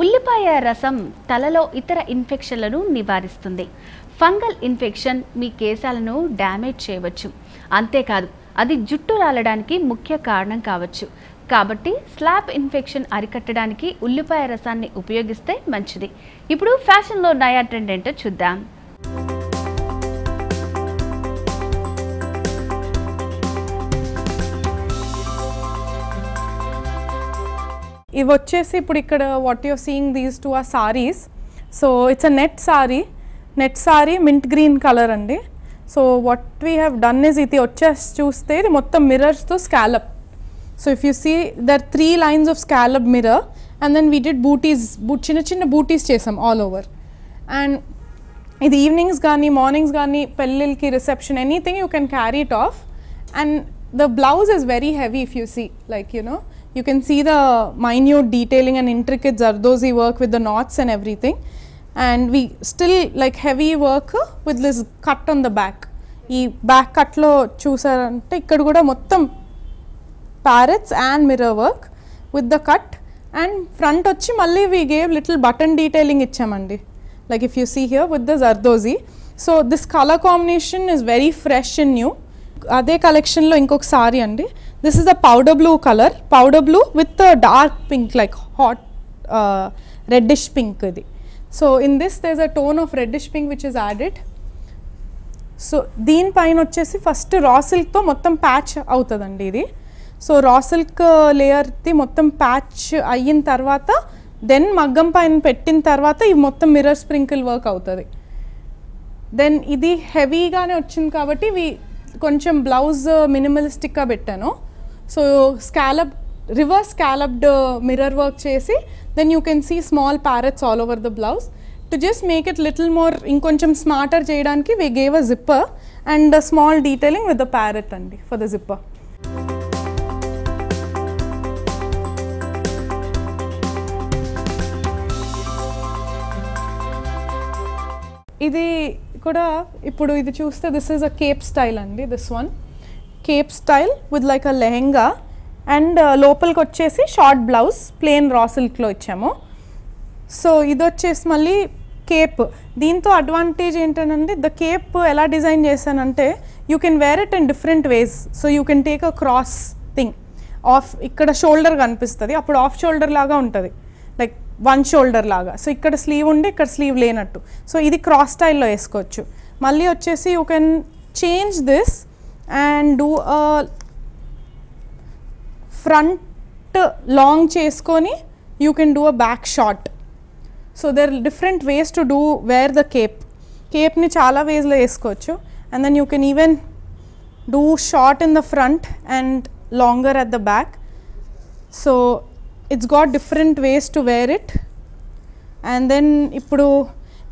ఉల్లిపాయ రసం తలలో ఇతర ఇన్ఫెక్షన్లను నివారిస్తుంది. ఫంగల్ ఇన్ఫెక్షన్ మీ కేశాలను డ్యామేజ్ చేయవచ్చు. అంతేకాదు అది జుట్టు రాలడానికి ముఖ్య కారణం కావచ్చు. కాబట్టి స్లాప్ ఇన్ఫెక్షన్ అరికట్టడానికి ఉల్లిపాయ రసాన్ని ఉపయోగిస్తే మంచిది. ఇప్పుడు ఫ్యాషన్లో నయా ట్రెండ్ ఏంటో చూద్దాం. ఇవి వచ్చేసి ఇప్పుడు ఇక్కడ what your seeing these two are saris so it's a net sari net sari mint green colour అండి. So what we have done is ఇది వచ్చేసి చూస్తే ఇది మొత్తం మిర్రర్స్తో scallop so if you see there three lines of scallop mirror and then we did bootis చిన్న చిన్న బూటీస్ చేసాం all over and ఇది ఈవినింగ్స్ కానీ మార్నింగ్స్ కానీ పెళ్ళిళ్ళకి reception anything you can carry it off and the blouse is very heavy if you see like you know you can see the minute detailing and intricate zardozi work with the knots and everything. And we still like heavy work with this cut on the back. ఈ back కట్లో చూసారంటే ఇక్కడ కూడా మొత్తం parrots and mirror work with the cut and front వచ్చి మళ్ళీ we gave little button detailing ఇచ్చామండి. Like if you see here with the zardozi so this colour combination is very fresh and new అదే కలెక్షన్లో ఇంకొక సారీ అండి. This is a powder blue colour powder blue with dark pink like hot reddish pink ఇది. So in this these a tone of reddish pink which is added so దీనిపైన వచ్చేసి first రా సిల్క్తో మొత్తం patch అవుతుందండి ఇది. సో రా సిల్క్ లేయర్ది మొత్తం patch అయిన తర్వాత దెన్ మగ్గం పైన పెట్టిన తర్వాత ఇవి మొత్తం మిర్రర్ స్ప్రింకిల్ వర్క్ అవుతుంది. దెన్ ఇది హెవీగానే వచ్చింది కాబట్టి ఇవి కొంచెం బ్లౌజ్ మినిమలిస్టిక్గా uh, పెట్టాను. So scallop reverse scalloped mirror work చేసి then you can see small parrots all over the blouse to just make it little more ఇంకొంచెం స్మార్టర్ చేయడానికి we gave a zipper and small detailing with the parrot అండి for the zipper ఇది కూడా ఇప్పుడు ఇది చూస్తే this is a cape style అండి this one cape style with like a lehenga and లోపలికి వచ్చేసి షార్ట్ బ్లౌజ్ ప్లెయిన్ రా సిల్క్లో ఇచ్చాము. సో ఇది వచ్చేసి మళ్ళీ కేప్ దీంతో అడ్వాంటేజ్ ఏంటంటే ద కేప్ ఎలా డిజైన్ చేశానంటే you can wear it in different ways so you can take a cross thing off ఇక్కడ షోల్డర్ కనిపిస్తుంది అప్పుడు ఆఫ్ షోల్డర్ లాగా ఉంటుంది. లైక్ వన్ షోల్డర్ లాగా. సో ఇక్కడ స్లీవ్ ఉండి ఇక్కడ స్లీవ్ లేనట్టు. సో ఇది క్రాస్ స్టైల్లో వేసుకోవచ్చు. మళ్ళీ వచ్చేసి you can change this and do front long చేసుకొని you can do a back short so there different ways to do wear the cape కేప్ని చాలా వేస్లో వేసుకోవచ్చు and then you can even do short in the front and longer at the back so it's got different ways to wear it and then ఇప్పుడు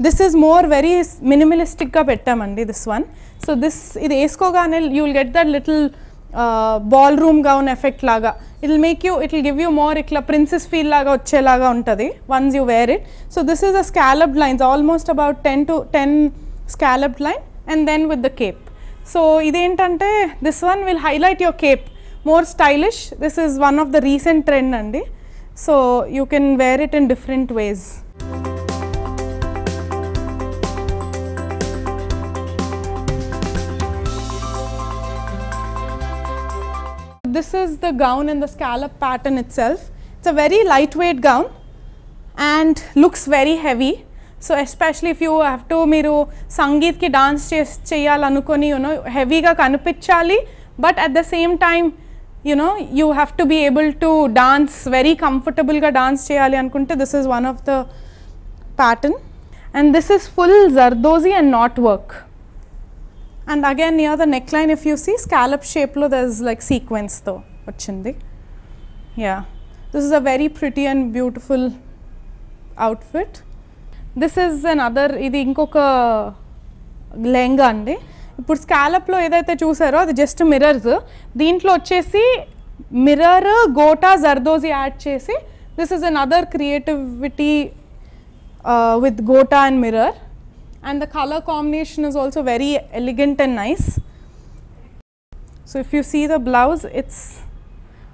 this is more very మినిమలిస్టిక్గా పెట్టామండి this one so this ఇది వేసుకోగానే you will get that little ballroom gown effect లాగా. It will make you it will give you more ఇట్లా princess feel లాగా వచ్చేలాగా ఉంటుంది once you wear it so this is a scalloped lines almost about ten to ten scalloped line and then with the cape so ఇదేంటంటే this one will highlight your cape more stylish this is one of the recent trend అండి. So you can wear it in different ways this is the gown in the scallop pattern itself. It's a very lightweight gown and looks very heavy. So especially if you have to మీరు సంగీత్కి dance చే చేయాలనుకొని you know హెవీగా కనిపించాలి but at the same time you know you have to be able to dance very కంఫర్టబుల్గా dance చేయాలి అనుకుంటే this is one of the pattern and this is full zardozi and knot work and again near the neckline if you see scallop షేప్లో there is like సీక్వెన్స్తో వచ్చింది. Yeah this is a very pretty and beautiful outfit this is another ఇది ఇంకొక లెహంగా అండి. ఇప్పుడు స్కాలప్లో ఏదైతే చూసారో అది జస్ట్ మిర్రర్స్ దీంట్లో వచ్చేసి మిర్రర్ గోటా జర్దోజీ యాడ్ చేసి this is another creativity with gota and mirror and the color combination is also very elegant and nice. So if you see the blouse, it's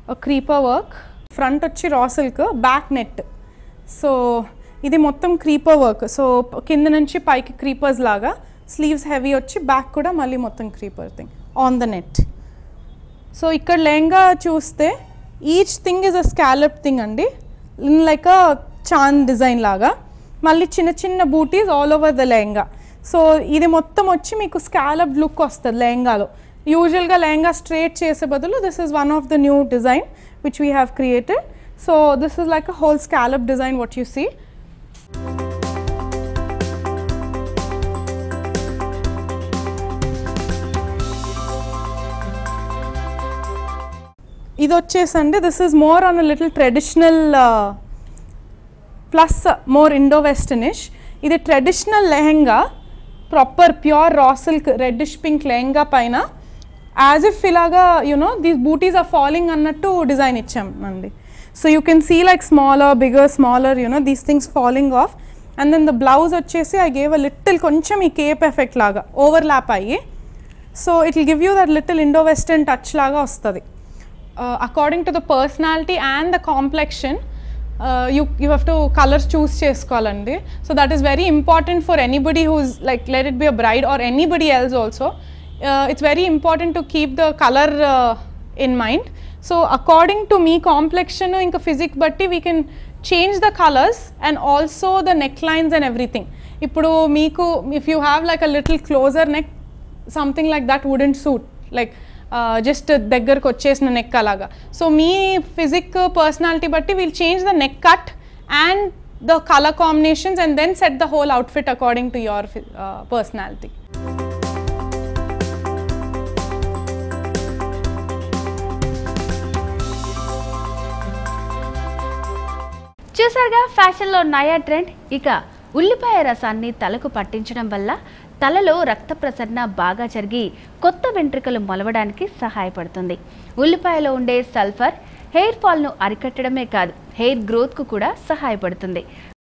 a creeper work. Front వచ్చి raw silk, back net. So ఇది మొత్తం creeper work so కింద నుంచి పైకి creepers లాగా sleeves heavy వచ్చి back కూడా మళ్ళీ మొత్తం creeper thing on the net so ఇక్కడ లెహంగా చూస్తే each thing is a scallop thing అండి లైక్ అ చాంద్ డిజైన్ లాగా మళ్ళీ చిన్న చిన్న butis all over the lehenga. So ఇది మొత్తం వచ్చి మీకు స్కాలప్ లుక్ వస్తుంది లెహంగాలో. యూజువల్గా లెహంగా స్ట్రేట్ చేసే బదులు this is one of the new design which we have created so this is like a whole scallop design what you see ఇది వచ్చేసండి this is more on a little traditional plus more Indo westernish ఇది traditional lehenga proper pure raw silk reddish pink lehenga పైన as if ఇలాగా you know these butis are falling అన్నట్టు design ఇచ్చాం అండి so you can see like smaller bigger smaller you know these things falling off and then the blouse వచ్చేసి I gave a little కొంచెం ఈ cape effect లాగా overlap అయ్యి. So it will give you that little Indo western touch లాగా వస్తుంది. According to the personality and the complexion you you have to colours choose చేసుకోవాలండి so that is very important for anybody who's like let it be a bride or anybody else also it's very important to keep the colour in mind so according to me complexion ఇంకా physique బట్టి we can change the colours and also the necklines and everything ఇప్పుడు మీకు if you have like a little closer neck something like that wouldn't suit like just దగ్గరకు వచ్చేసిన neck అలాగా. So మీ physique personality బట్టి we'll change the neck cut and the colour combinations and then set the whole outfit according to your personality చూసారుగా ఫ్యాషన్లో నయా trend ఇక ఉల్లిపాయ రసాన్ని తలకు పట్టించడం వల్ల తలలో రక్త ప్రసరణ బాగా జరిగి కొత్త వెంట్రుకలు మొలవడానికి సహాయపడుతుంది. ఉల్లిపాయలో ఉండే సల్ఫర్ హెయిర్ ఫాల్ను అరికట్టడమే కాదు హెయిర్ గ్రోత్కు కూడా సహాయపడుతుంది.